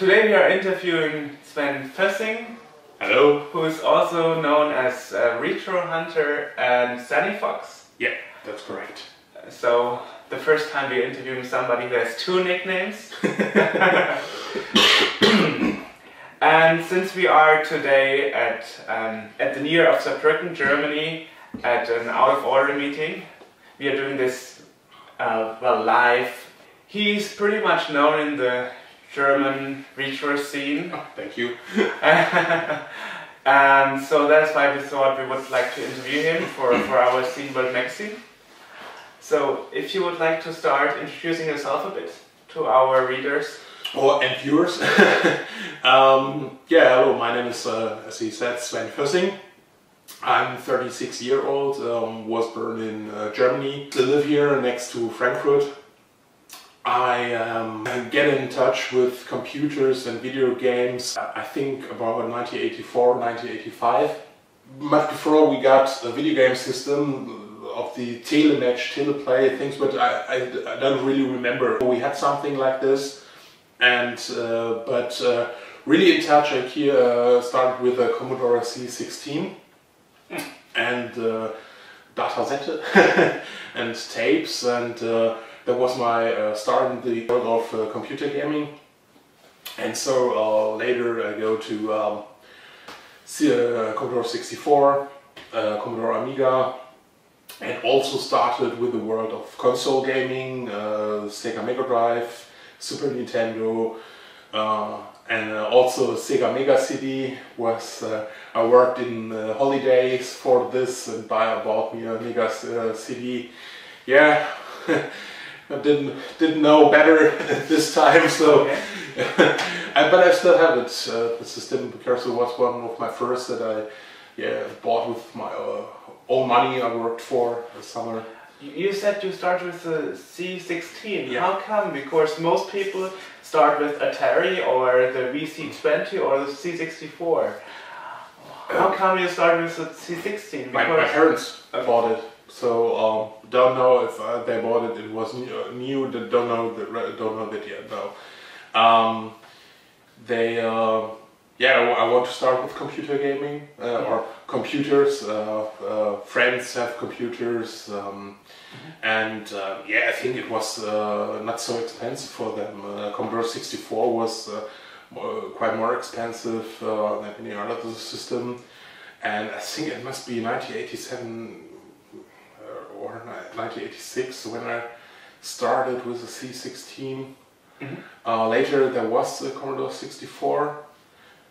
Today we are interviewing Sven Voessing. Hello. who is also known as uh, Retro Hunter and Sanifox. Yeah, that's correct. So the first time we're interviewing somebody who has two nicknames. and since we are today at um, at the near of Saarbrücken, Germany, at an out of order meeting, we are doing this uh, well live. He's pretty much known in the German retro scene. Oh, thank you. and so that's why we thought we would like to interview him for, for our Scene World magazine. So if you would like to start introducing yourself a bit to our readers. Or and viewers. um, yeah, hello. My name is, uh, as he said, Sven Voessing. I'm 36 year old. Um, was born in uh, Germany. I live here next to Frankfurt. I um, get in touch with computers and video games. I think about 1984, 1985. Much before we got a video game system of the telematch, teleplay things, but I, I, I don't really remember. We had something like this, and uh, but uh, really in touch, I here uh, started with a Commodore C16 and uh, datasette and tapes, and uh, that was my uh, start in the world of uh, computer gaming. And so uh, later I go to um, uh, Commodore 64, uh, Commodore Amiga, and also started with the world of console gaming, Sega Mega Drive, Super Nintendo, and also Sega Mega CD was uh, I worked in uh, holidays for this and buy bought me a Mega uh, CD. Yeah, I didn't didn't know better this time, so Okay. and, but I still have it. Uh, the system because it was one of my first that I yeah bought with my uh, own money. I worked for the summer. You said you started with the C16. Yeah. How come? Because most people start with Atari or the VC20 or the C64. How come you started with the C16? My, my parents bought it, so um, don't know if uh, they bought it. It was new. uh, new don't know that. Don't know that yet. No. Um, they. Uh, yeah, I want to start with computer gaming uh, or computers. Uh, uh, friends have computers, um, and uh, yeah, I think it was uh, not so expensive for them. Uh, Commodore 64 was uh, quite more expensive uh, than any other system, and I think it must be 1987 uh, or ni- 1986 when I started with the C16. Mhm. Uh, later there was the Commodore 64,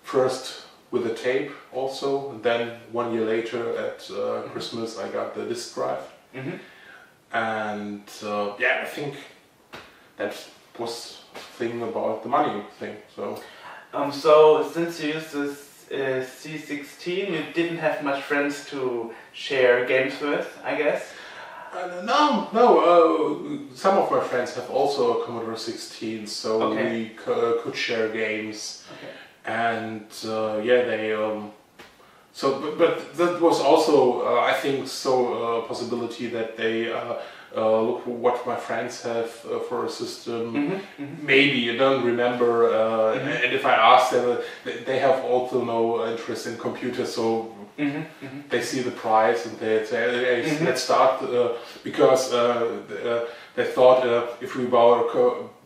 first with a tape also, and then one year later at uh, Christmas I got the disk drive, hmm and uh, yeah, I think that was the thing about the money thing. So Um, so since you used this uh, C16, you didn't have much friends to share games with, I guess. Uh, no, no. Uh, some of my friends have also a Commodore 16, so Okay. we c- could share games, Okay. and uh, yeah, they. Um, so, but, but that was also, uh, I think, so a possibility that they uh, uh, look what my friends have uh, for a system. hmm hmm Maybe you don't remember, uh, Mhm. and if I ask them, uh, they- they have also no interest in computers, so hmm hmm they see the price and they say, hey, Mhm. let's start uh, because uh, uh, they thought uh, if we buy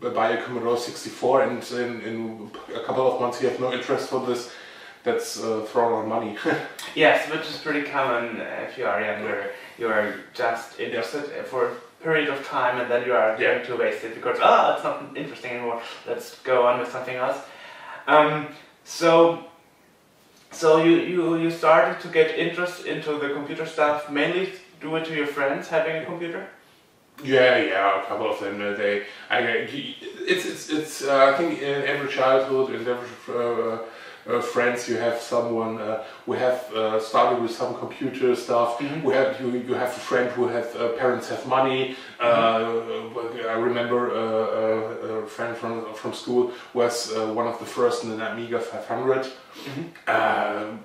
a, buy a Commodore 64 and in, in a couple of months you have no interest for this, that's uh, thrown on money. Yes, which is pretty common if you are younger. You are just interested for a period of time and then you are Yeah. going to waste it because, ah, it's not interesting anymore. Let's go on with something else. Um, so, so you, you, you started to get interest into the computer stuff mainly due to your friends having a computer? yeah, yeah, a couple of them. Uh, they, I, it's it's it's. Uh, I think in every childhood in every uh, uh, friends you have someone. Uh, we have uh, started with some computer stuff. Mhm. We have you, you have a friend who have uh, parents have money. Uh, I remember uh, a friend from from school was uh, one of the first in an Amiga 500. Mhm. Uh,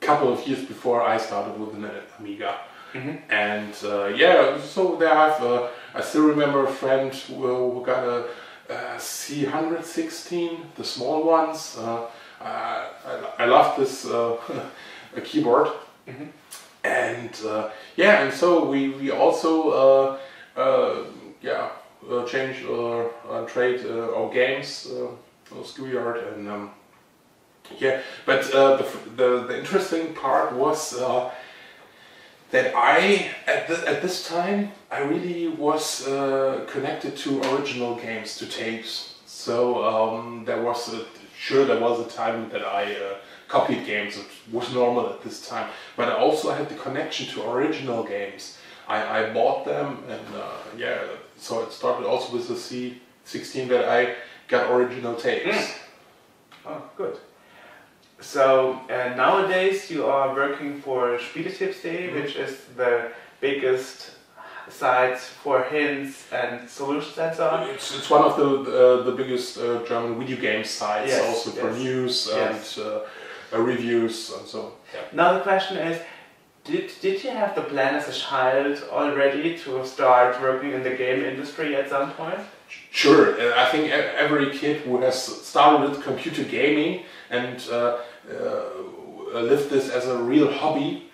couple of years before I started with an Amiga. hmm And uh, yeah, so they have. Uh, I still remember a friend who, who got a uh, C116, the small ones. Uh, I, I love this uh, keyboard. Mm -hmm. And uh, yeah, and so we, we also uh, yeah change or trade our games, uh, schoolyard and um, yeah. But the, the the interesting part was that I at this, at this time I really was uh, connected to original games, to tapes. So um, there was a, sure there was a time that I uh, copied games. It was normal at this time, but I also had the connection to original games. I, I bought them, and uh, yeah, so it started also with the C16 that I got original tapes. Mm. Oh, good. So uh, nowadays you are working for Spieletipps.de, mm which is the biggest site for hints and solutions and so on. It's, it's one of the uh, the biggest uh, German video game sites, yes, also yes. for news yes. and uh, uh, reviews and so. Yeah. Now the question is. Did, did you have the plan as a child already to start working in the game industry at some point? Sure, I think every kid who has started with computer gaming and uh, uh, live this as a real hobby,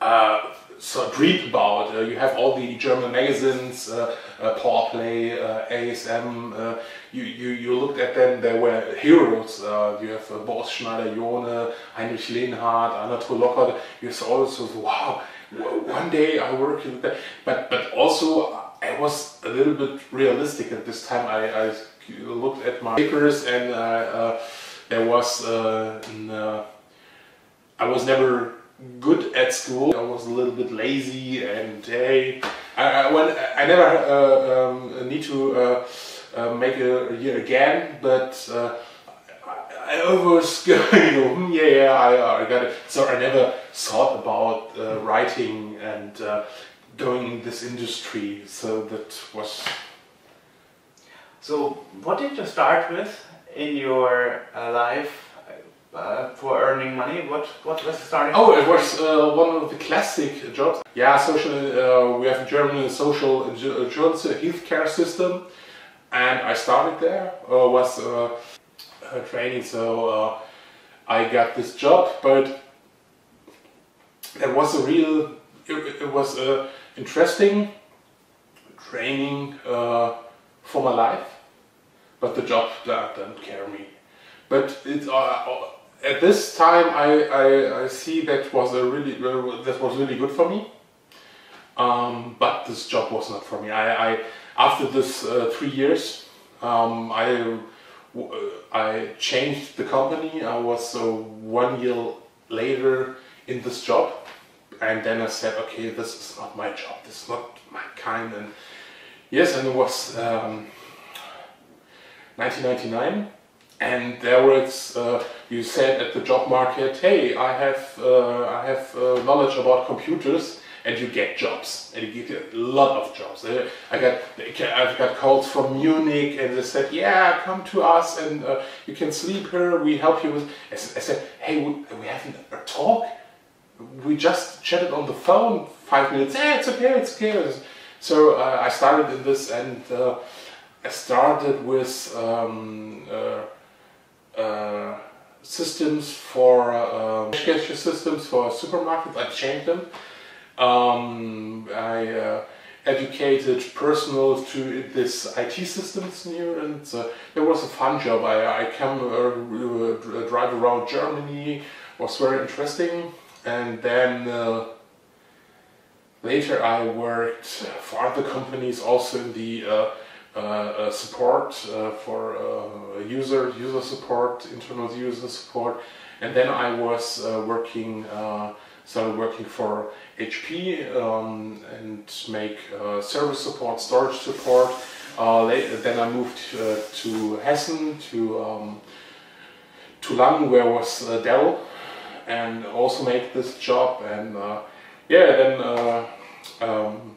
uh, so dream about. Uh, you have all the German magazines, uh, uh, Powerplay, uh, ASM. Uh, you, you you looked at them; they were heroes. you have uh, Boris Schneider-Johne, Heinrich Lenhardt, Anatol Locker. You saw also wow. One day I work in that, but but also I was a little bit realistic at this time. I, I looked at my papers and there was uh, an, uh, I was never good at school. I was a little bit lazy and hey, I, I, when, I never uh, um, need to uh, uh, make a, year again, but uh, I, I always go, you know, hmm, yeah, yeah, I, I got it. So I never thought about writing and going in this industry. So that was. So what did you start with? in your uh, life uh, for earning money? What what was the starting? Oh, it was uh, one of the classic jobs. Yeah, social. Uh, we have in Germany a social insurance healthcare system, and I started there. Uh, was uh, training, so I got this job, but it was a real. It, it was a interesting training for my life but the job that doesn't care me. But it's uh, uh, at this time I, I, I, see that was a really that was really good for me. Um, but this job was not for me. I, I after this uh, three years, um, I uh, I changed the company. I was uh, one year later in this job, and then I said, okay, this is not my job. This is not my kind. And yes, and it was. Um, 1999 and there was uh, you said at the job market hey I have uh, I have uh, knowledge about computers and you get jobs. And you get a lot of jobs. Uh, I got I've got calls from Munich and they said yeah come to us and uh, you can sleep here. We help you with I said hey we, having a talk? We just chatted on the phone five minutes. Yeah it's okay it's okay. So uh, I started in this and I started with um, uh, uh, systems for uh, gesture systems for supermarkets. I changed them. Um, I uh, educated personnel to this IT systems here, and uh, it was a fun job. I, I came uh, drive around Germany. Was very interesting, and then. Later I worked for other companies also in the uh, uh, support uh, for user user support, internal user support, and then I was working started working for HP um, and make service support, storage support. then I moved to Hessen to um, to Lang, where was uh, Dell, and also make this job. And uh, yeah, then uh, um,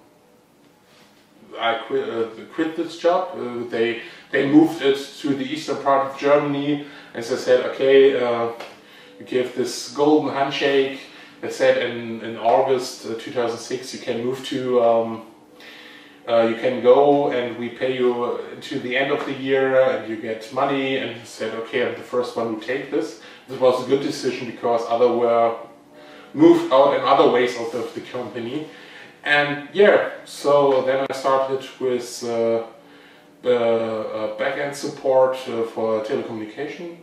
I quit, uh, quit this job. Uh, they they moved it to the eastern part of Germany, and they said, okay, uh, you give this golden handshake. They said in in August uh, 2006 you can move to um, uh, you can go and we pay you to the end of the year and you get money and he said okay I'm the first one to take this this was a good decision because other were moved out in other ways out of the company and yeah so then I started with uh, uh, backend support uh, for telecommunication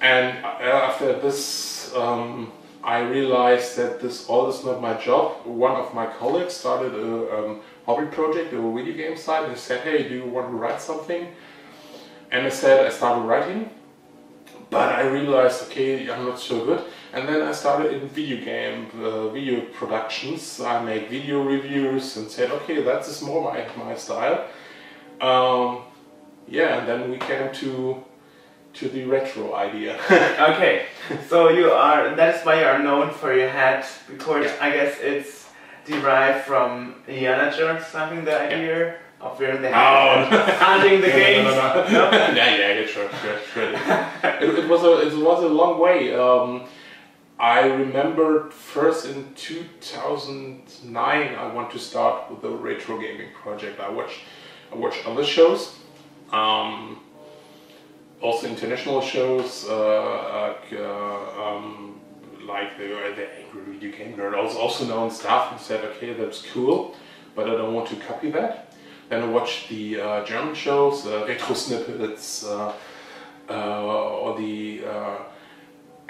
and after this um, I realized that this all is not my job. One of my colleagues started a um, hobby project, a video game site, and said, hey, do you want to write something? And I said, I started writing, but I realized, okay, I'm not so good. And then I started in video game, uh, video productions. I make video reviews and said, okay, that is more my, my style. Um, yeah, and then we came to to the retro idea. okay, so you are, that's why you are known for your hat, because yeah. I guess it's derived from Indiana Jones, something that I yeah. of wearing the hat, oh. hunting the no, games. No, no, no. no? yeah, yeah, yeah, sure, sure, sure. it, it, was a, it was a long way. Um, I remember first in 2009 I want to start with the retro gaming project. I watched, I watched other shows. Um, also international shows uh, uh, um, like the, the Angry Video Game Nerd, also, also known stuff, and said, okay, that's cool, but I don't want to copy that. Then I watched the uh, German shows, uh, Retro Snippets, uh, uh, or the,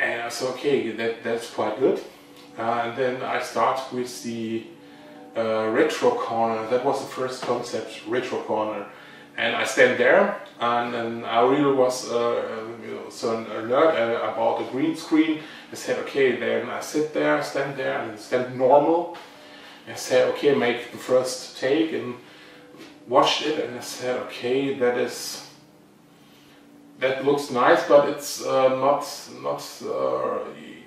and I said, okay, that, that's quite good. and then I start with the Retro Corner, that was the first concept, Retro Corner and I stand there and, and I really was uh, you know, so a nerd uh, about the green screen. I said, okay, then I sit there, stand there and stand normal. I said, okay, make the first take and watched it and I said, okay, that is, that looks nice, but it's uh, not, not, uh,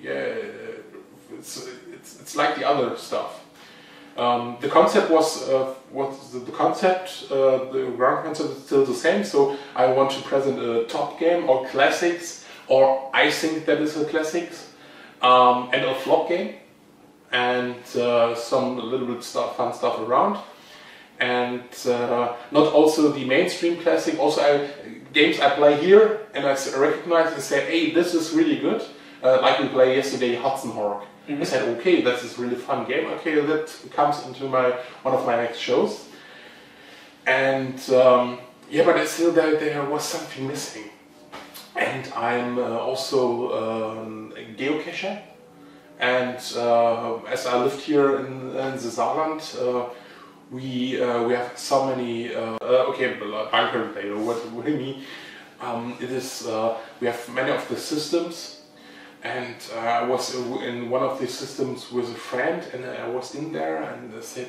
yeah, it's, it's, it's like the other stuff. Um, the concept was uh, the, the concept, uh, the ground concept is still the same. So I want to present a top game or classics, or I think that is a classics, um, and a flop game, and uh, some little bit stuff, fun stuff around, and uh, not also the mainstream classic. Also, I, games I play here and I recognize and say, hey, this is really good. Uh, like we played yesterday, Hudson Hawk. Mm-hmm. I said, okay, that's this really fun game. Okay, that comes into my one of my next shows. And um, yeah, but I still there, there was something missing. And I'm uh, also um, a geocacher. And uh, as I lived here in, in the Saarland, uh, we uh, we have so many. Uh, uh, okay, bunker data. What, what do you mean? Um, it is we have many of the systems and uh, I was in one of these systems with a friend and I was in there and I said,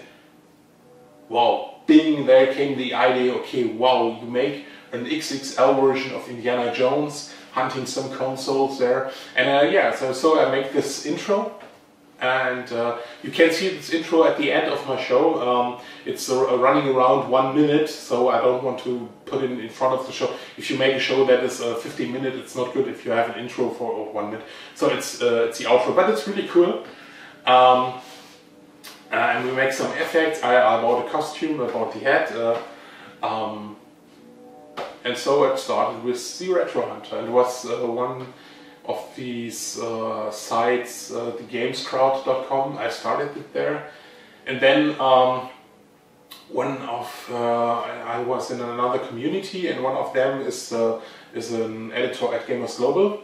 wow, being there came the idea, okay, wow, you make an XXL version of Indiana Jones, hunting some consoles there. And uh, yeah, so, so I make this intro and uh, you can see this intro at the end of my show. Um, it's uh, running around one minute, so I don't want to put it in front of the show. If you make a show that is uh, 15 minutes, it's not good if you have an intro for one minute. So it's uh, it's the outro, but it's really cool. Um, uh, and we make some effects. I, I bought a costume, I bought the hat. Uh, um, and so it started with the Retro Hunter. And was one of these uh, sites, uh, the gamescrowd.com. I started it there, and then um, one of uh, I was in another community, and one of them is uh, is an editor at Gamers Global,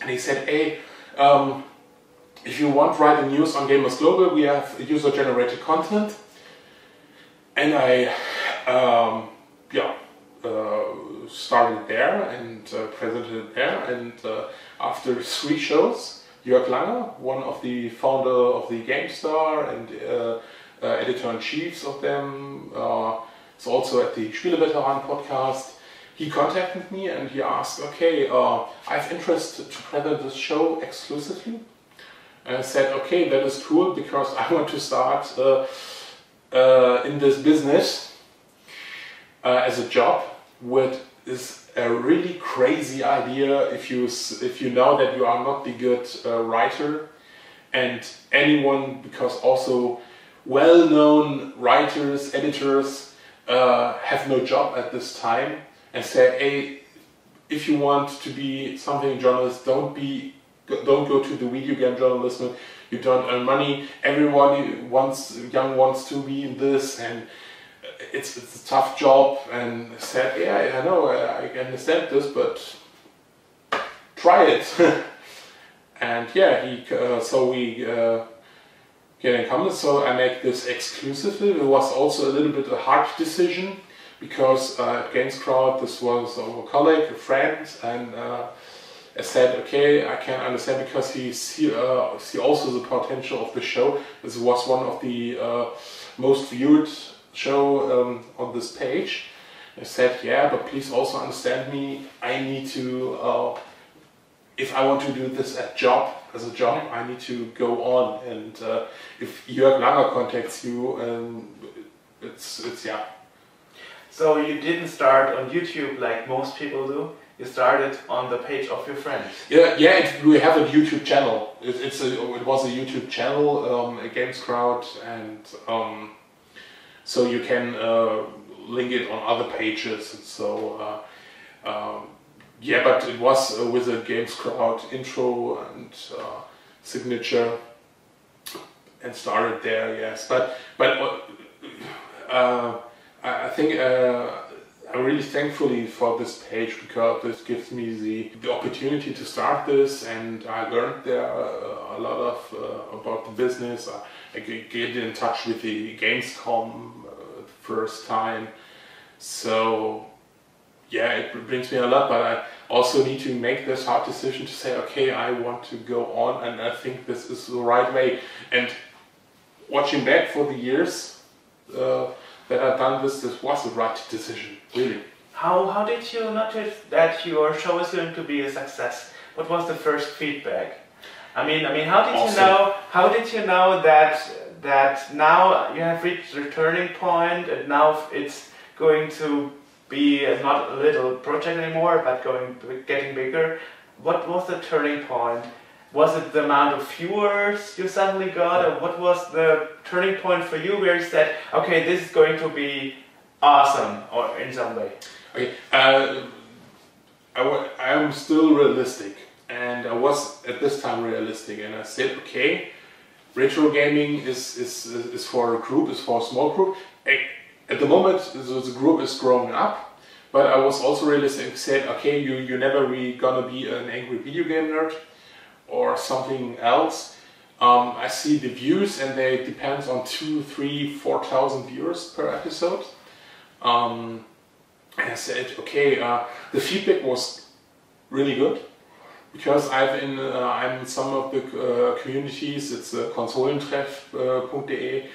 and he said, "Hey." Um, if you want write the news on Gamers Global, we have user-generated content, and I, um, yeah, uh, started there and uh, presented it there, and uh, after three shows, Jörg Langer, one of the founder of the GameStar and uh, uh, editor-in-chiefs of them, uh, is also at the Spieleveteran podcast. He contacted me and he asked, okay, uh, I have interest to present this show exclusively. And I said, okay, that is cool because I want to start uh, uh, in this business as a job, what is a really crazy idea if you if you know that you are not the good uh, writer and anyone because also well-known writers, editors uh, have no job at this time and say, hey, if you want to be something journalist, don't be don't go to the video game journalism. You don't earn money. Everyone wants young wants to be in this, and it's it's a tough job. And said, yeah, I know, I understand this, but try it. and yeah, he uh, so we. Uh, get in common, so I make this exclusively. It was also a little bit a hard decision because uh, at Games Crowd this was a colleague, a friend, and uh, I said, okay, I can understand because he see, uh, see also the potential of the show. This was one of the uh, most viewed show um, on this page. I said, yeah, but please also understand me. I need to, uh, if I want to do this at job as a job, I need to go on. And uh, if you have Langer contacts you, um, it's it's yeah. So you didn't start on YouTube like most people do you started on the page of your friends. Yeah, yeah. It, we have a YouTube channel. It, it's a, it was a YouTube channel, um, a Games Crowd, and um, so you can uh, link it on other pages. So uh, um, yeah, but it was uh, with a Games Crowd intro and signature, and started there. Yes, but but I think I'm really thankfully for this page because this gives me the, the opportunity to start this and I learned there uh, a lot of uh, about the business. I get in touch with the Gamescom uh, first time. So yeah, it brings me a lot, but I also need to make this hard decision to say, okay, I want to go on and I think this is the right way. And watching back for the years, uh, that I've done this, this was the right decision, really. How, how did you notice that your show is going to be a success? What was the first feedback? I mean, I mean, how did awesome. you know? How did you know that that now you have reached the turning point, and now it's going to be not a little project anymore, but going getting bigger? What was the turning point? was it the amount of viewers you suddenly got, or what was the turning point for you where you said, okay, this is going to be awesome, or in some way? Okay, uh, I, I'm still realistic, and I was at this time realistic, and I said, okay, retro gaming is, is, is for a group, is for a small group. At the moment, the group is growing up, but I was also realistic, said, okay, you, you're never really gonna be an angry video game nerd or something else. Um, I see the views and they depends on two, three, four thousand viewers per episode. Um, and I said, okay, uh, the feedback was really good because I've in uh, I'm in some of the uh, communities. It's uh, konsolentreff.de.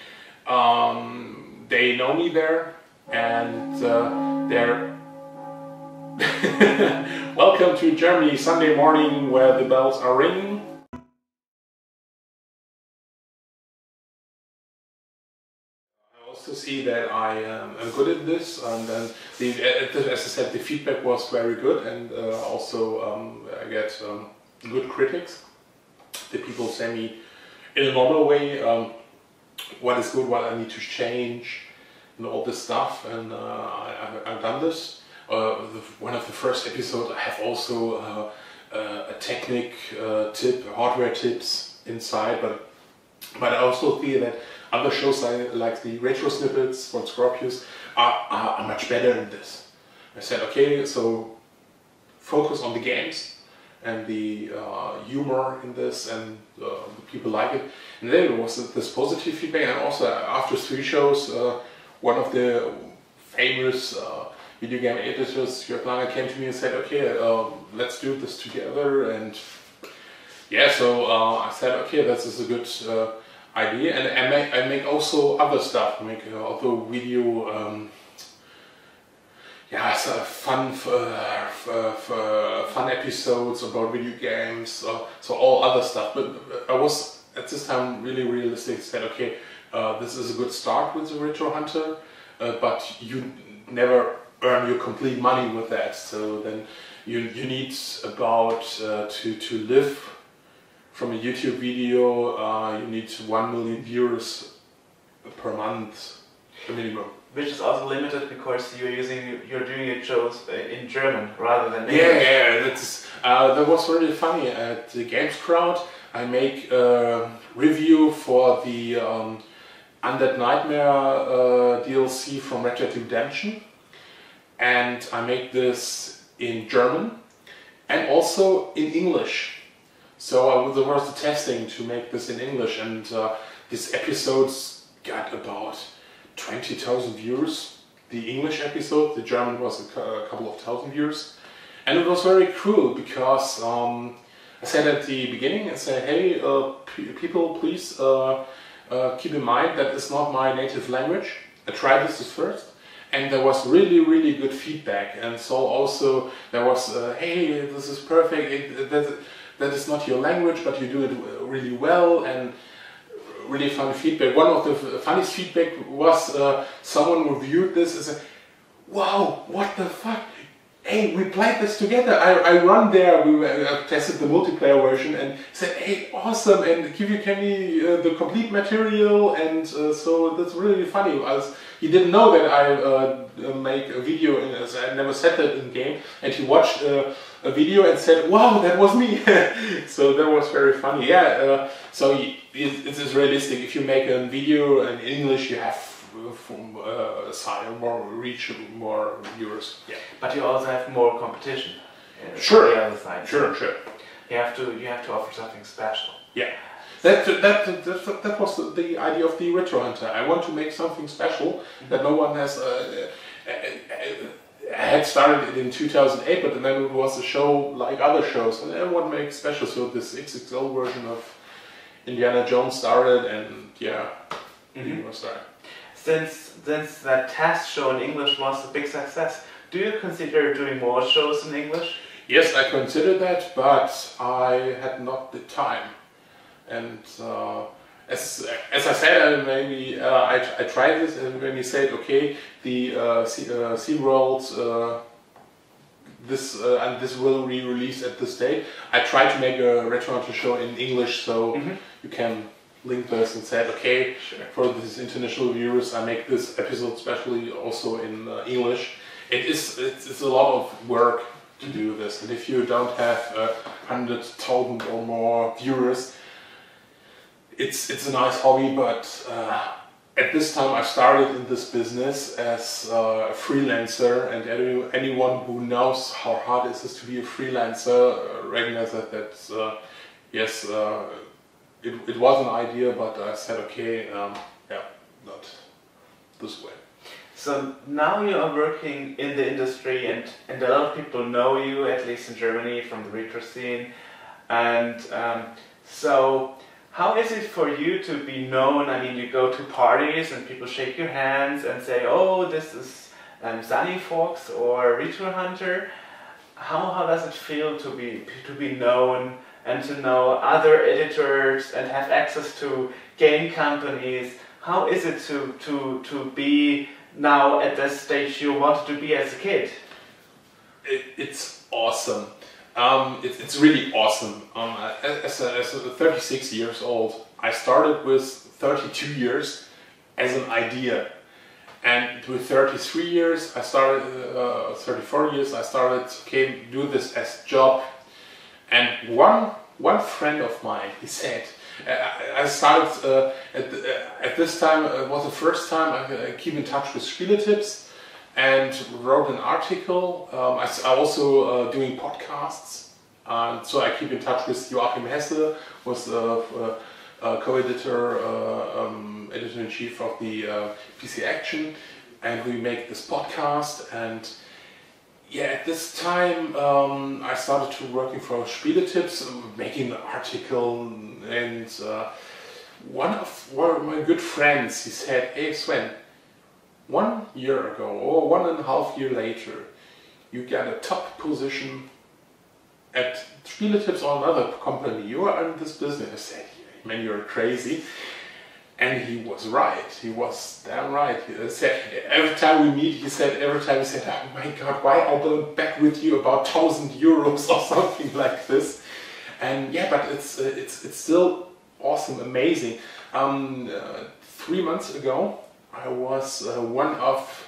Um, they know me there, and uh, they're Welcome to Germany Sunday morning where the bells are ringing. See that I um, am good at this and then the, as I said the feedback was very good and uh, also um, I get um, good critics. The people send me in a normal way um, what is good, what I need to change and all this stuff and uh, I, I've done this uh, the, one of the first episodes, I have also uh, uh, a technique tip, hardware tips inside, but but I also feel that other shows like the retro snippets from Scorpius are, are, are much better in this. I said, okay, so focus on the games and the uh, humor in this and uh, people like it. And then there was this positive feedback and also after three shows, uh, one of the famous video game editors, Jörg Langer, came to me and said, okay, um, let's do this together. And yeah, so uh, I said, okay, this is a good uh, idea. And I make, I make also other stuff, I make uh, other video, um, yeah, so fun, for fun episodes about video games, so all other stuff. But I was at this time really realistic, said, okay, uh, this is a good start with the Retro Hunter, uh, but you never earn your complete money with that. So then you, you need about uh, to, to live from a YouTube video, uh, you need 1 million viewers per month, the minimum. Which is also limited because you're using you're doing your shows uh, in German rather than Yeah, yeah, that's uh, that was really funny at the Games Crowd. I make a review for the um, Undead Nightmare uh, DLC from Red Dead Redemption, and I make this in German and also in English. So I, there was the testing to make this in English, and uh, these episodes got about twenty thousand views. The English episode, the German was a, a couple of thousand views. And it was very cool because um, I said at the beginning, I said, hey, uh, people, please uh, uh, keep in mind that it's not my native language. I tried this first, and there was really, really good feedback. And so also there was, uh, hey, this is perfect. It, that, that is not your language, but you do it really well. And really funny feedback. One of the funniest feedback was uh, someone reviewed this and said, "Wow, what the fuck." Hey, we played this together. I, I run there. We uh, tested the multiplayer version and said, "Hey, awesome!" And give you me uh, the complete material, and uh, so that's really funny. As he didn't know that I uh, make a video, in, as I never said that in game, and he watched uh, a video and said, "Wow, that was me." so that was very funny. Yeah. Uh, so it, it is realistic. If you make a video in English, you have uh, from uh, side more reach, more viewers. Yeah. But you also have more competition. uh, Sure. The other side. Sure, sure. You have to you have to offer something special. Yeah. That, that, that, that was the, the idea of the Retro Hunter. I want to make something special that no one has. Uh, uh, uh, I had started it in 2008, but then it was a show like other shows, and I want to special. So this XXL version of Indiana Jones started, and yeah, Mhm. it was started. Since since that test show in English was a big success, do you consider doing more shows in English? Yes, I consider that, but I had not the time. And uh, as, as I said, uh, maybe uh, I, I tried this, and when he said, okay, the uh, Sea- uh, Scene World, uh, this uh, and this will be released at this date, I tried to make a Retro show in English, so Mhm. you can link this and said, okay, Sure. for these international viewers, I make this episode especially also in uh, English. It is it's, it's a lot of work to do this, and if you don't have a hundred thousand or more viewers, it's it's a nice hobby. But uh, at this time, I started in this business as uh, a freelancer, and any, anyone who knows how hard it is to be a freelancer uh, recognizes that that's uh, yes. It, it was an idea, but I said, okay, um, yeah, not this way. So now you are working in the industry, and, and a lot of people know you, at least in Germany, from the retro scene. And um, so, how is it for you to be known? I mean, you go to parties and people shake your hands and say, "Oh, this is um, Sanifox or Retro Hunter." How how does it feel to be to be known and to know other editors and have access to game companies? How is it to to to be now at the stage you wanted to be as a kid? It, it's awesome. Um, it, it's really awesome. Um, as, a, as a 36 years old, I started with 32 years as an idea. And with 33 years, I started, uh, 34 years, I started, okay, do this as job. And one, one friend of mine, he said, uh, I started uh, at, the, uh, at this time, it was the first time I, I keep in touch with Spieletipps and wrote an article. Um, I, am also uh, doing podcasts, and so I keep in touch with Joachim Hesse, was the uh, uh, co-editor, uh, um, editor-in-chief of the uh, PC Action, and we make this podcast. And yeah, at this time um, I started to working for Spieletipps, um, making an article, and uh, one of one of my good friends, he said, "Hey Sven." one year ago or one and a half year later, you get a top position at Spieletipps or another company. You are in this business. I said, man, you're crazy. And he was right. He was damn right. Every time we meet, he said, every time he said, oh my God, why I don't back with you about 1,000 euros or something like this. And yeah, but it's, uh, it's, it's still awesome, amazing. Um, uh, three months ago, I was uh, one of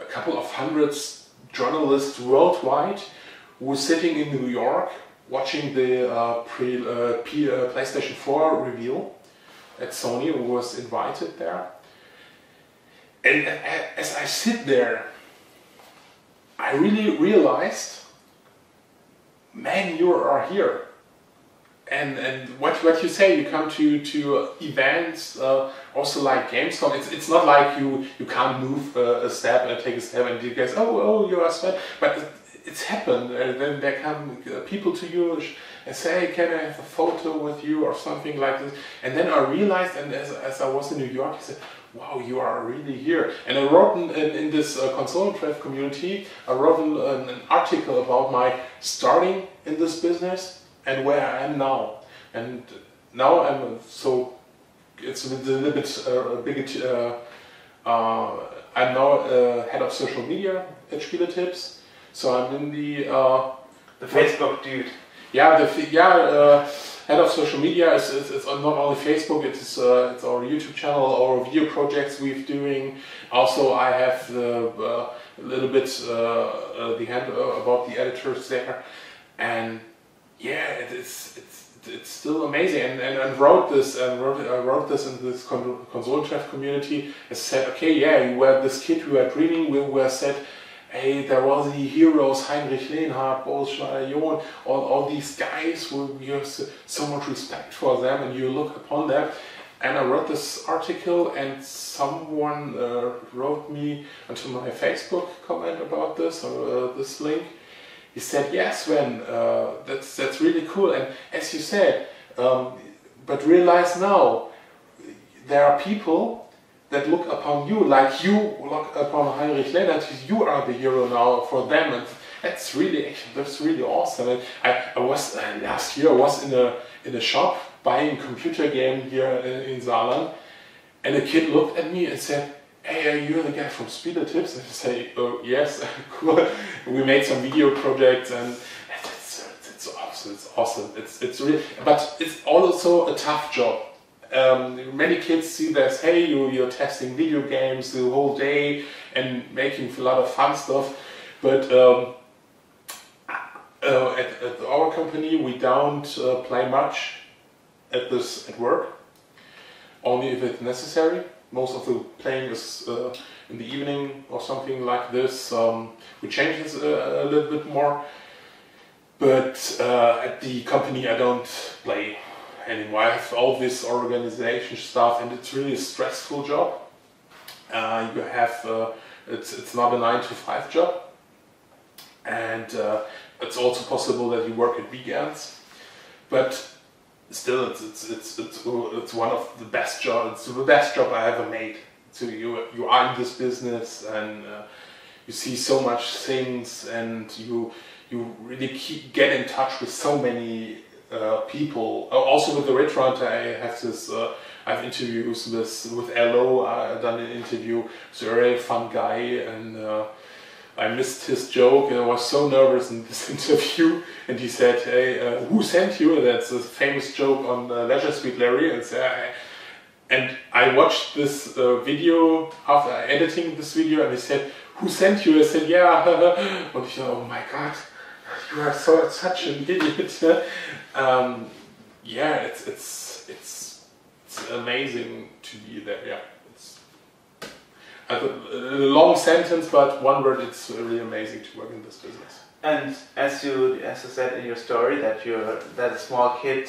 a couple of hundreds journalists worldwide who was sitting in New York watching the uh, pre, uh, P, PlayStation 4 reveal at Sony, who was invited there. And as I sit there, I really realized, man, you are here. And, and what, what you say, you come to, to events, uh, also like Gamescom, it's, it's not like you, you can't move uh, a step and take a step and you guys, oh, oh, you are Sven. But it's happened, and then there come people to you and say, hey, can I have a photo with you or something like this? And then I realized, and as, as I was in New York, I said, wow, you are really here. And I wrote in, in, in this uh, Konsolentreff community, I wrote an, an, article about my starting in this business and where I am now. And now I'm, so it's a little bit uh, big, uh, uh, I'm now uh, head of social media at Spieletipps. So I'm in the... Uh, the Facebook dude. Yeah, the, yeah, uh, head of social media is, is, is not only Facebook, it's, uh, it's our YouTube channel, our video projects we're doing. Also, I have the, uh, a little bit uh, uh, the hand uh, about the editors there. And yeah, it's, it's, it's still amazing. And, and, and wrote this and wrote, I wrote this in this Konsolentreff community. I said, okay, yeah, you were this kid who had dreaming, we were said, hey, there was the heroes, Heinrich Lenhardt, Boris Schneider-Johne, all, all these guys who you have so much respect for them and you look upon them. And I wrote this article and someone uh, wrote me onto my Facebook comment about this, or uh, this link. He said, yes, Sven, uh, that's, that's really cool. And as you said, um, but realize now, there are people that look upon you like you look upon Heinrich Lenhardt. You are the hero now for them, and that's really that's really awesome. And I, I was uh, last year I was in a in a shop buying a computer game here in, in Saarland, and a kid looked at me and said. Hey, are you the guy from Speeder Tips? And I say, oh yes, cool. we made some video projects and it's, it's awesome. It's awesome. It's it's really, but it's also a tough job um, many kids see this, hey, you, you're testing video games the whole day and making a lot of fun stuff, but um, uh, at, at, our company we don't uh, play much at this at work, only if it's necessary. Most of the playing is uh, in the evening or something like this. Um, we change this a, a, little bit more, but uh, at the company I don't play anymore. I have all this organization stuff, and it's really a stressful job. Uh, you have uh, it's it's not a nine to five job, and uh, it's also possible that you work at weekends, but still it's it's it's it's, it's one of the best jobs. It's the best job I ever made. So you you are in this business and uh, you see so much things, and you you really keep, get in touch with so many uh, people. Oh, also with the Red I have this. Uh, I have interviews with with Al Lowe. I've done an interview. He's a fun guy, and uh, I missed his joke, and I was so nervous in this interview. And he said, "Hey, uh, who sent you?" That's a famous joke on uh, Leisure Suit Larry. And say, and I watched this uh, video after editing this video, and he said, "Who sent you?" I said, "Yeah." and he said, "Oh my god." you are so such an idiot. um, yeah, it's it's it's it's amazing to be there. Yeah, it's a, a long sentence, but one word. It's really amazing to work in this business. And as you as you said in your story that you're that a small kid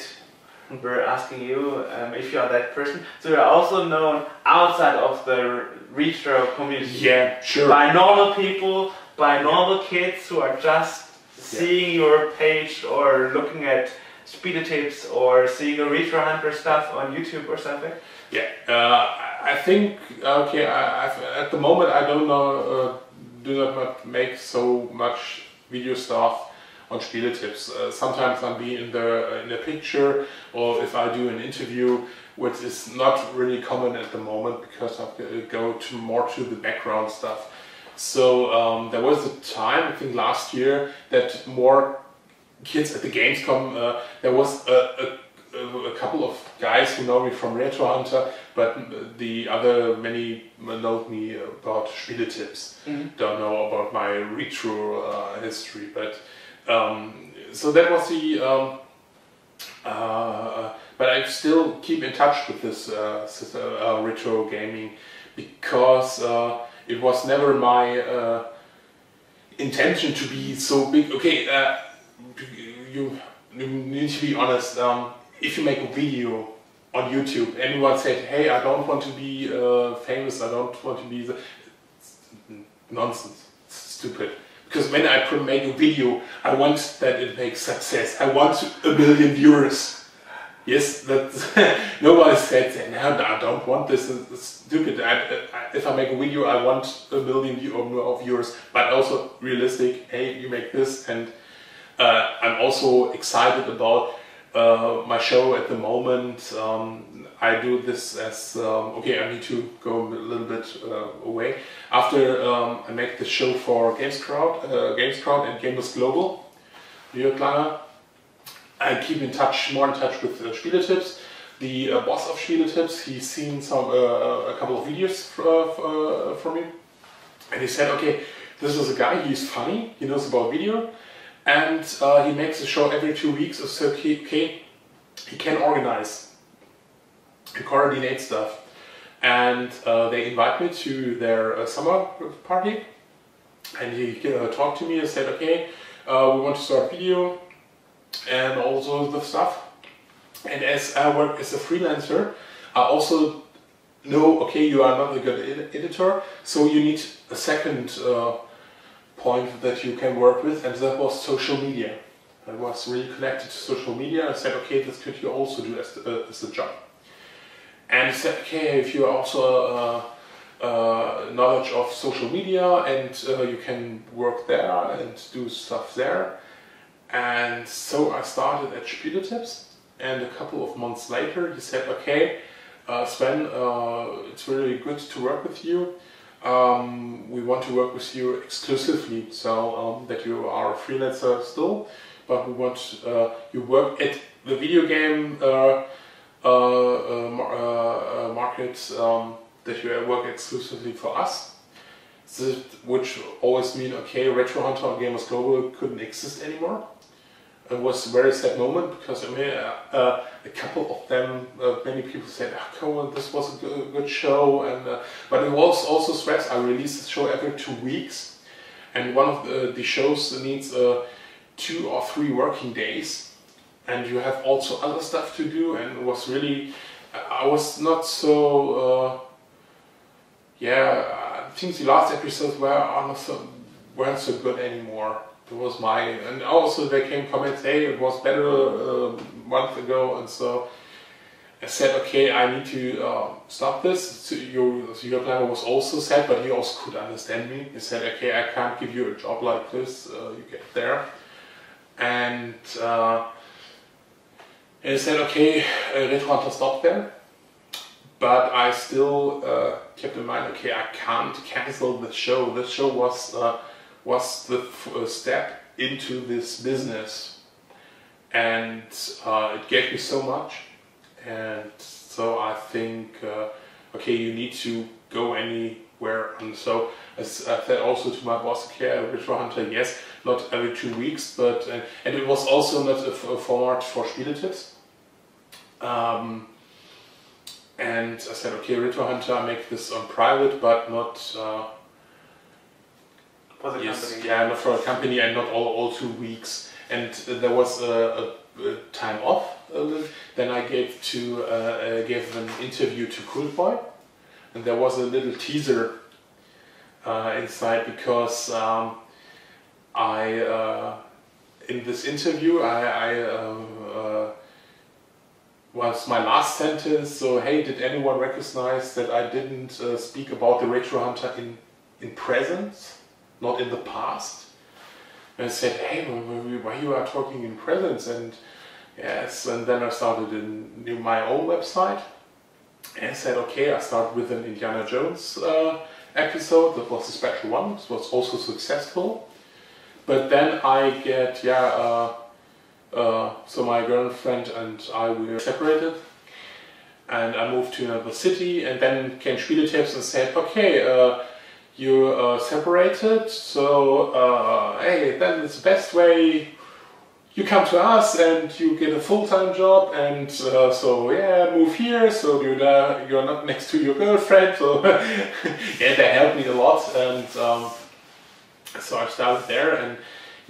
were asking you um, if you are that person. So you're also known outside of the retro community. Yeah, sure. By normal people, by normal kids who are just seeing your page or looking at Spieletipps or seeing a retro hunter stuff on YouTube or something? Yeah, uh, I think okay. I, at the moment, I don't know, uh, do not make so much video stuff on Spieletipps. Uh, sometimes I'm being in the in the picture, or if I do an interview, which is not really common at the moment because I go to more to the background stuff. So um, there was a time, I think last year, that more kids at the Gamescom, uh, there was a, a, a couple of guys who know me from Retro Hunter, but the other many know me about Spieletipps. Mhm. Don't know about my retro uh, history, but um, so that was the. Um, uh, but I still keep in touch with this uh, uh, uh, retro gaming because uh, it was never my uh, intention to be so big. Okay, uh, you, need to be honest. Um, if you make a video on YouTube, anyone said, "Hey, I don't want to be uh, famous. I don't want to be," the... nonsense, stupid. Because when I make a video, I want that it makes success. I want a million viewers. Yes, that nobody said that. No, I don't want this. It's stupid. I, I, if I make a video, I want a million view viewers, but also realistic. Hey, you make this, and uh, I'm also excited about uh, my show at the moment. Um, I do this as um, okay. I need to go a little bit uh, away after um, I make the show for Games Crowd, uh, Games Crowd, and Gamers Global. Jörg Langer. I keep in touch, more in touch with uh, Spieletipps. The uh, boss of Spieletipps, he's seen some uh, a couple of videos uh, uh, from me, and he said, "Okay, this is a guy. He's funny. He knows about video, and uh, he makes a show every two weeks. So he, he, he can organize, he coordinate stuff, and uh, they invite me to their uh, summer party, and he uh, talked to me and said, "Okay, uh, we want to start a video." and also the stuff. And as I work as a freelancer, I also know okay, you are not a good ed- editor, so you need a second uh, point that you can work with, and that was social media. I was really connected to social media and said, okay, this could you also do as, uh, as a job. And said, okay, if you also uh, uh, knowledge of social media and uh, you can work there and do stuff there, and so I started at Spieletipps, and a couple of months later he said, okay, uh, Sven, uh, it's really good to work with you. Um, we want to work with you exclusively, so um, that you are a freelancer still, but we want uh, you work at the video game uh, uh, uh, uh, uh, market um, that you work exclusively for us. Which always mean okay, Retro Hunter Gamers Global couldn't exist anymore. It was a very sad moment because I mean, uh, uh, a couple of them, uh, many people said, oh, on, this was a good, good show, and uh, but it was also stress. I released the show every two weeks, and one of the, the shows needs uh, two or three working days, and you have also other stuff to do, and it was really, I was not so. Uh, yeah, I think the last episodes were not weren't so good anymore. It was my, and also there came comments, hey, it was better uh, a month ago, and so I said, okay, I need to uh, stop this. So your, so your planner was also sad, but he also could understand me. He said, okay, I can't give you a job like this, uh, you get there. And, uh, he said, okay, uh, Retro Hunter stopped there. But I still uh, kept in mind, okay, I can't cancel the show. The show was uh, was the uh, step into this business, and uh, it gave me so much. And so I think, uh, okay, you need to go anywhere. And so I said also to my boss, okay, Retro Hunter, yes, not every two weeks, but uh, and it was also not a, format for Spieletipps. Um, and I said, okay, Retro Hunter, I make this on private, but not. Uh, For the yes, company. yeah, not for a company and not all, all two weeks. And uh, there was a, a, a time off. A little. Then I gave to uh, uh, gave an interview to Cool Boy, and there was a little teaser uh, inside because um, I uh, in this interview I, I uh, was my last sentence. So hey, did anyone recognize that I didn't uh, speak about the Retro Hunter in in present? Not in the past. And I said, hey, why- you are talking in presence? And yes, and then I started in my own website. And said, okay, I start with an Indiana Jones uh, episode. That was a special one. It was also successful. But then I get, yeah, uh, Uh, so my girlfriend and I were separated, and I moved to another city. And then came Spieletipps and said, "Okay, uh, you uh, separated, so uh, hey, then it's the best way. You come to us and you get a full-time job, and uh, so yeah, move here. So you're not, you're not next to your girlfriend. So yeah, they helped me a lot, and um, so I started there and."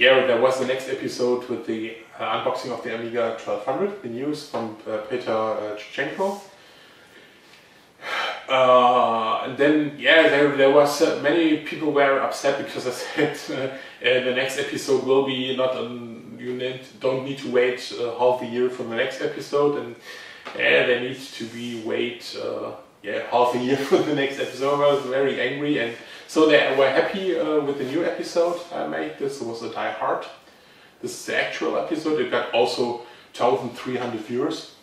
yeah, there was the next episode with the uh, unboxing of the Amiga 1200, the news from uh, Peter uh, Chichenko. Uh, and then, yeah, there, there was uh, many people were upset because I said uh, the next episode will be not on, you need, don't need to wait half a year for the next episode, and yeah, they need to be wait yeah half a year for the next episode. I was very angry and so they were happy uh, with the new episode I made. This was a Die Hard. This is the actual episode. It got also 1,300 viewers.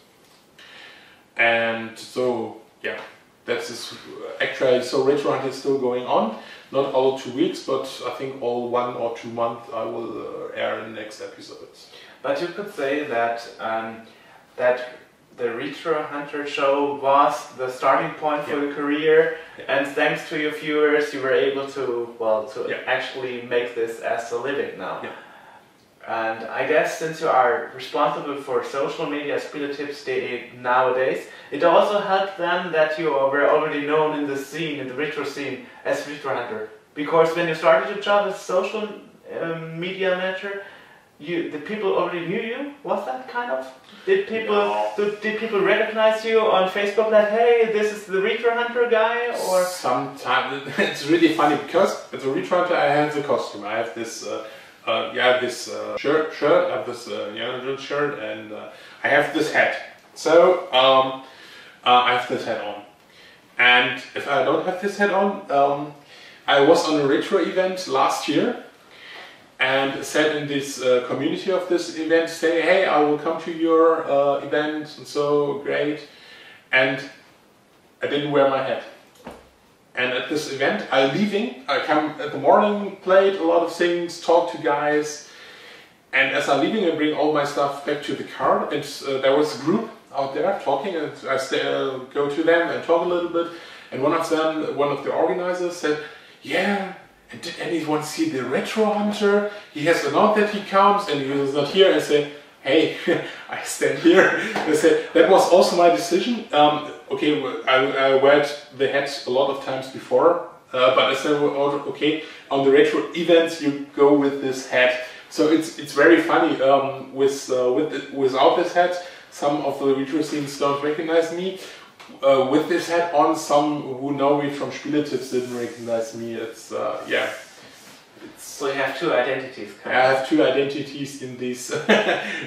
And so, yeah, that's this, actually, so Retro Hunt is still going on. Not all two weeks, but I think all one or two months I will uh, air in the next episodes. But you could say that um, that the Retro Hunter show was the starting point for yeah. the career, yeah. and thanks to your viewers, you were able to well to yeah. actually make this as a living now. And I guess since you are responsible for social media, Spieletipps nowadays, it also helped them that you were already known in the scene, in the retro scene, as Retro Hunter. Because when you started your job as social um, media manager, you the people already knew you was that kind of did people no. did, did people recognize you on facebook that hey this is the retro hunter guy or sometimes it's really funny because as a retro hunter i have the costume i have this uh, uh, yeah this uh, shirt shirt i have this uh, yeah, shirt and uh, i have this hat so um, uh, i have this hat on and if i don't have this hat on um, i was on a retro event last year and said in this uh, community of this event, say, hey, I will come to your uh, event, and so great. And I didn't wear my hat. And at this event, I leaving, I come at the morning, played a lot of things, talked to guys, and as I'm leaving, I bring all my stuff back to the car, and uh, there was a group out there talking, and I uh, go to them and talk a little bit, and one of them, one of the organizers said, yeah, and did anyone see the retro hunter? He has announced that he comes and he is not here. I said, hey, I stand here. I said, that was also my decision. Um, okay, I, I wear the hat a lot of times before, uh, but I said, okay, on the retro events you go with this hat. So it's it's very funny. Um, with uh, with the, without this hat, some of the retro scenes don't recognize me uh, with this hat on, some who know me from Spieletipps didn't recognize me. It's uh, yeah. It's, so you have two identities. I have two identities in this.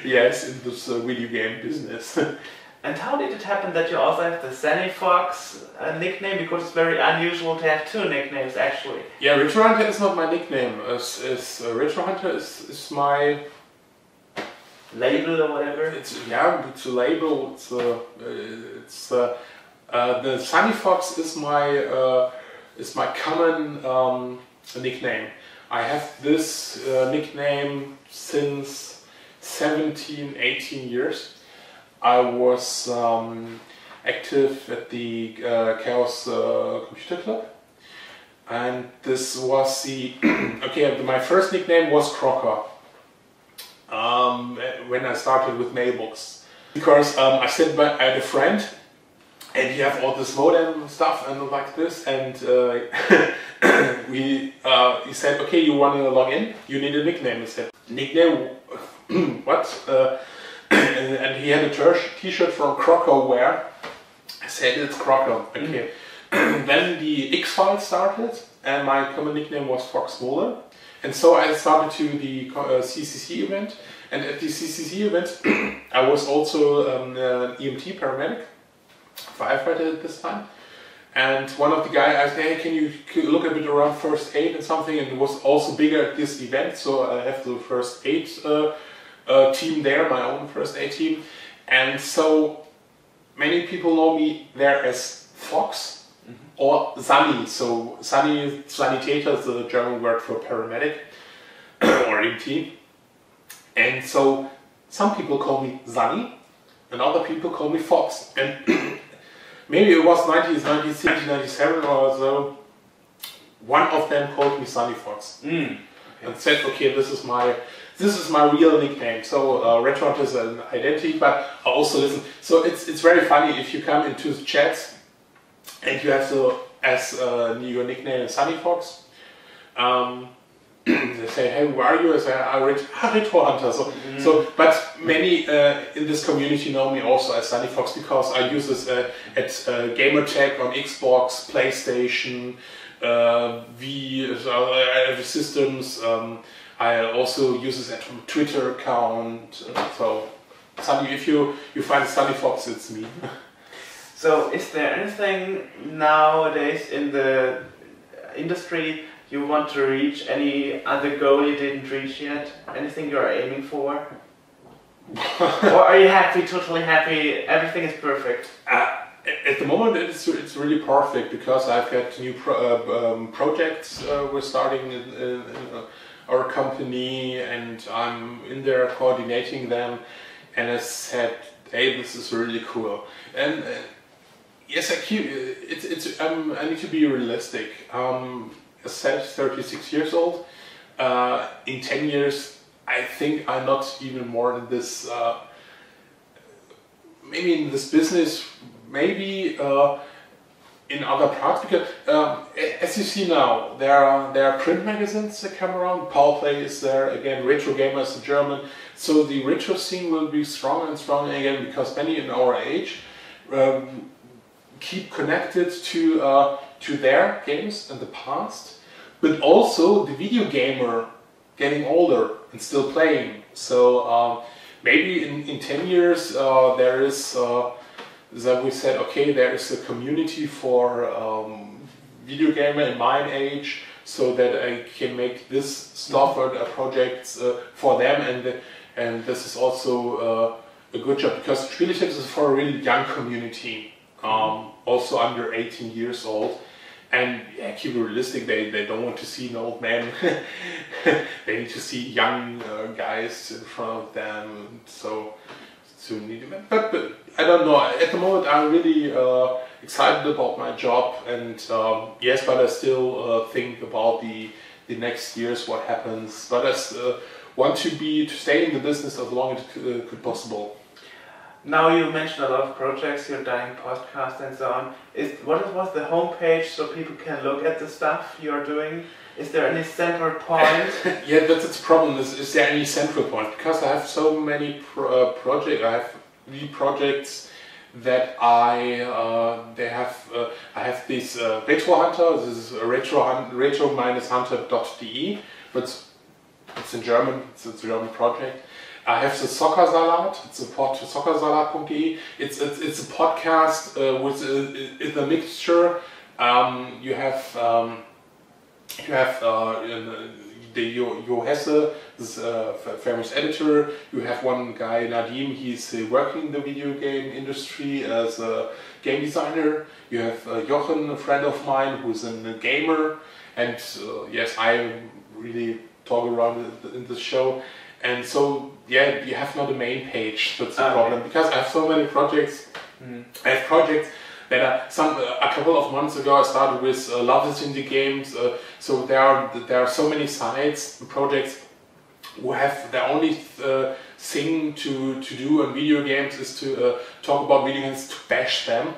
yes, in this uh, video game business. and how did it happen that you also have the Sanifox uh, nickname? Because it's very unusual to have two nicknames actually. Yeah, Retro Hunter is not my nickname. It's, it's, uh, Retro Hunter is, is my label or whatever. It's yeah, it's a label. It's uh, it's uh, uh, the Sanifox is my uh, is my common um, nickname. I have this uh, nickname since 17, 18 years. I was um, active at the uh, Chaos uh, Computer Club, and this was the okay. My first nickname was Crocker. Um, when I started with Mailbox. Because um, I said I had a friend and you have all this modem stuff and like this and uh, we uh, he said okay you want to log in? You need a nickname I said. Nickname what? Uh, and, he had a t-shirt from Crocker wear I said it's Crocker okay mm. then the X-Files started and my common nickname was Fox Mulder and so I started to the uh, CCC event and at the CCC event I was also um, an EMT paramedic firefighter at this time. And one of the guys asked, hey, can you look a bit around first aid and something? And it was also bigger at this event, so I have the first aid uh, uh, team there, my own first aid team. And so many people know me there as Fox mm -hmm. or Sunny. So Sunny, Sanitäter is the German word for paramedic or EMT. And so some people call me Sunny, and other people call me Fox. And maybe it was 1996, 1997 or so. One of them called me Sanifox Mm. and said, "Okay, this is my this is my real nickname." So uh, Hunt is an identity, but I also listen. So it's it's very funny if you come into the chats and you have the as uh, your nickname is Sanifox. Um, they say, "Hey, who are you?" I say, "I'm ah, Retro Hunter." So, so, but many uh, in this community know me also as Sanifox because I use this uh, at uh, gamertag on Xbox, PlayStation, uh, V uh, systems. Um, I also use this at Twitter account. Uh, so, Sunny, if you you find Sanifox, it's me. So, is there anything nowadays in the industry you want to reach? Any other goal you didn't reach yet? Anything you're aiming for? or are you happy, totally happy, everything is perfect? Uh, at the moment, it's, it's really perfect because I've got new pro, uh, um, projects uh, we're starting in, in, in our company, and I'm in there coordinating them. And I said, "Hey, this is really cool." And uh, yes, I keep it's it's um, I need to be realistic. Um, as said, 36 years old. Uh, in 10 years, I think I'm not even more in this. Uh, maybe in this business, maybe uh, in other parts. Because um, as you see now, there are there are print magazines that come around. Power Play is there again. Retro Gamers in German. So the retro scene will be stronger and stronger again because many in our age um, keep connected to uh, to their games in the past, but also the video gamer getting older and still playing. So um, maybe in, in 10 years uh, there is, uh, that we said, okay, there is a community for um, video gamer in my age so that I can make this stuff uh, projects uh, for them and, and this is also uh, a good job because Spieletipps is for a really young community, um, also under 18 years old. And yeah, keep it realistic. They, they don't want to see an old man. they need to see young uh, guys in front of them. So, so need but, but I don't know. At the moment, I'm really uh, excited about my job. And um, yes, but I still uh, think about the the next years, what happens. But I uh, want to be to stay in the business as long as it could, uh, possible. Now you mentioned a lot of projects, you're doing podcasts and so on. Is what was the homepage so people can look at the stuff you're doing? Is there any central point? yeah, that's its problem. Is, is there any central point? Because I have so many pro, uh, projects. I have the projects that I uh, they have. Uh, I have this uh, Retro Hunter. This is retro retro minus hunter.de, but it's, it's in German. It's a German project. I have the Soccer Salad. It's a pod soccersalat.de. It's, it's it's a podcast uh, with a, it's a mixture. Um, you have. Um, you have uh, the Jo, jo Hesse, this uh, famous editor. You have one guy, Nadim, he's uh, working in the video game industry as a game designer. You have uh, Jochen, a friend of mine, who's a gamer. And uh, yes, I really talk around in this show. And so, yeah, you have not a main page. That's the Ah, okay. problem because I have so many projects. Mhm. I have projects that are some a couple of months ago I started with uh, Love is Indie Games. Uh, so there are there are so many sites projects who have their only uh, thing to, to do on video games is to uh, talk about video games to bash them.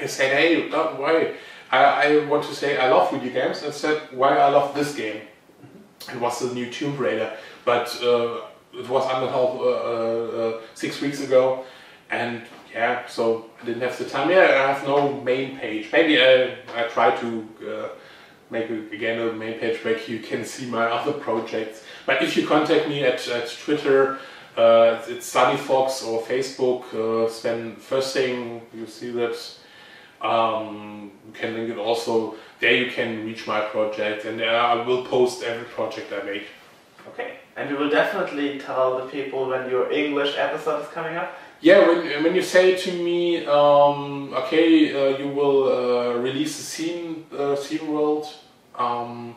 I said, hey, don't worry. I, I want to say I love video games. I said why I love this game. It was the new Tomb Raider, but uh, it was under half, uh, uh, uh, six weeks ago, and yeah, so I didn't have the time. Yeah, I have no main page. Maybe I, I try to uh, make again a main page where you can see my other projects. But if you contact me at, at Twitter, uh, it's Sanifox or Facebook, uh, Sven Voessing, you see that. Um, you can link it also. There you can reach my project, and there I will post every project I make. Okay, and we will definitely tell the people when your English episode is coming up. Yeah, when, when you say to me, um, okay, uh, you will uh, release the scene, uh, scene world, um,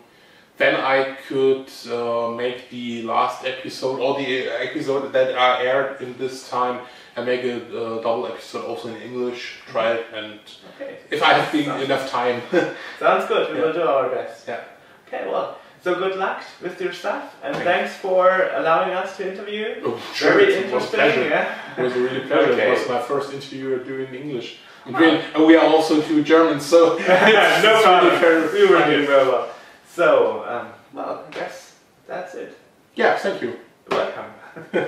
then I could uh, make the last episode or the episode that are aired in this time and make a uh, double episode also in English. Try it and Okay. if I have enough time. Sounds good. We will do our best. Yeah. Okay. Well. So good luck with your stuff, and Thank thanks for allowing us to interview. Oh, Very it interesting. Yeah. It was a really pleasure. Okay. It was my first interview doing English. And, we, and we are also two Germans, so no problem. really We were doing very well. So, um, well, I guess that's it. Yeah, thank you. Welcome.